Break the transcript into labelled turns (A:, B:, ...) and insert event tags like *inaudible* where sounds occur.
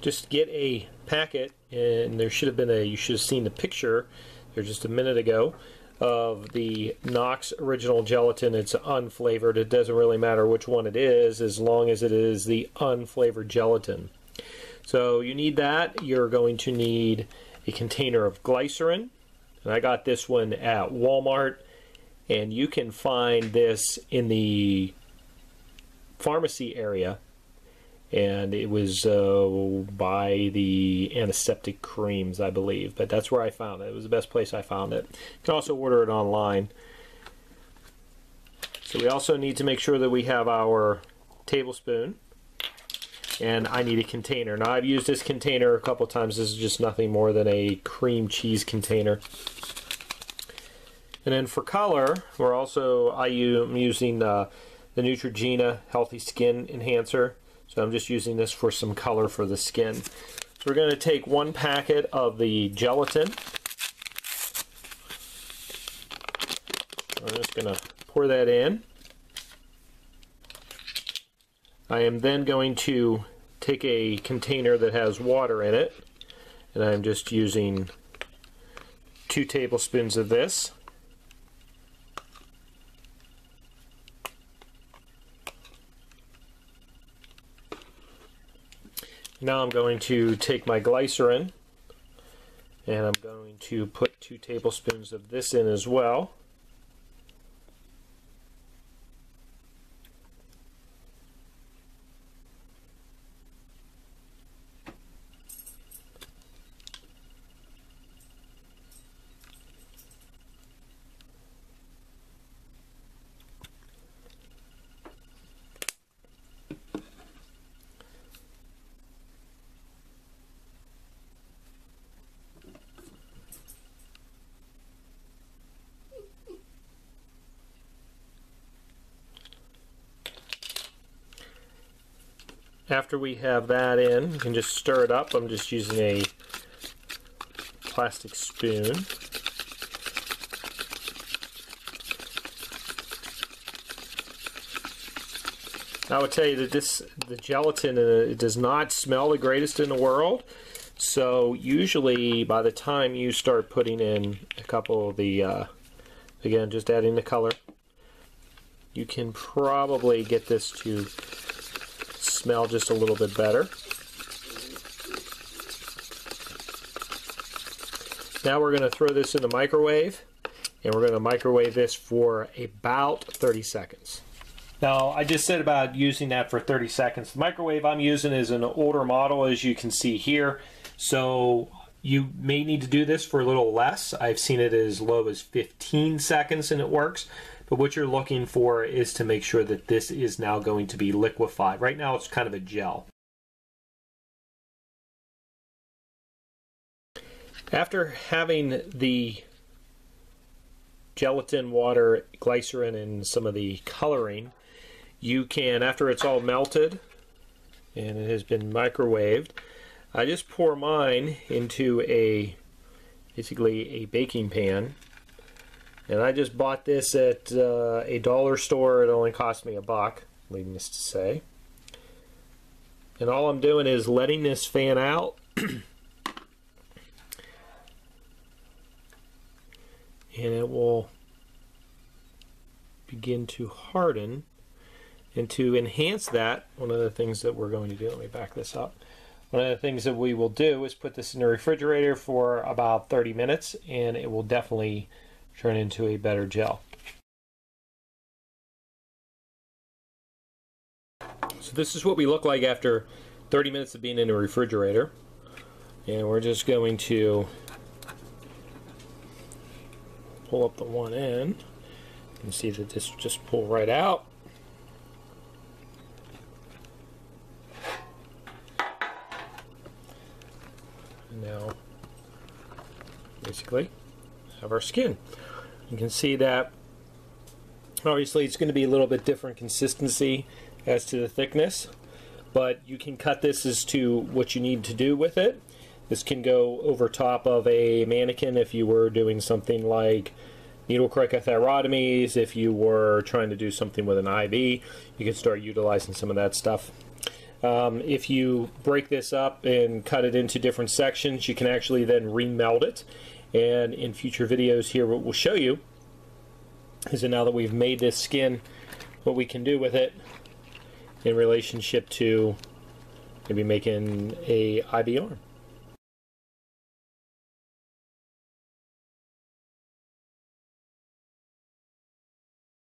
A: just get a packet, and there should have been a, you should have seen the picture there just a minute ago of the Knox original gelatin. It's unflavored. It doesn't really matter which one it is as long as it is the unflavored gelatin. So you need that. You're going to need a container of glycerin. And I got this one at Walmart. And you can find this in the pharmacy area and it was uh, by the antiseptic creams, I believe. But that's where I found it. It was the best place I found it. You can also order it online. So we also need to make sure that we have our tablespoon. And I need a container. Now I've used this container a couple times. This is just nothing more than a cream cheese container. And then for color, we're also I am using uh, the Neutrogena Healthy Skin Enhancer. So I'm just using this for some color for the skin. So we're going to take one packet of the gelatin. I'm just going to pour that in. I am then going to take a container that has water in it and I'm just using two tablespoons of this. Now I'm going to take my glycerin and I'm going to put two tablespoons of this in as well. After we have that in, you can just stir it up. I'm just using a plastic spoon. I would tell you that this the gelatin uh, does not smell the greatest in the world. So usually by the time you start putting in a couple of the, uh, again just adding the color, you can probably get this to smell just a little bit better. Now we're going to throw this in the microwave and we're going to microwave this for about 30 seconds. Now I just said about using that for 30 seconds. The microwave I'm using is an older model as you can see here. So you may need to do this for a little less. I've seen it as low as 15 seconds and it works. But what you're looking for is to make sure that this is now going to be liquefied. Right now it's kind of a gel. After having the gelatin, water, glycerin, and some of the coloring, you can, after it's all melted and it has been microwaved, I just pour mine into a basically a baking pan and I just bought this at uh, a dollar store. It only cost me a buck, needless to say. And all I'm doing is letting this fan out. *clears throat* and it will begin to harden. And to enhance that, one of the things that we're going to do, let me back this up. One of the things that we will do is put this in the refrigerator for about 30 minutes and it will definitely turn into a better gel. So this is what we look like after 30 minutes of being in a refrigerator. And we're just going to pull up the one end. You can see that this just pull right out. And now, basically, have our skin. You can see that obviously it's going to be a little bit different consistency as to the thickness but you can cut this as to what you need to do with it. This can go over top of a mannequin if you were doing something like needle cricothyrotomies, if you were trying to do something with an IV, you can start utilizing some of that stuff. Um, if you break this up and cut it into different sections, you can actually then remelt it. And in future videos here, what we'll show you is that now that we've made this skin, what we can do with it in relationship to maybe making a IV arm.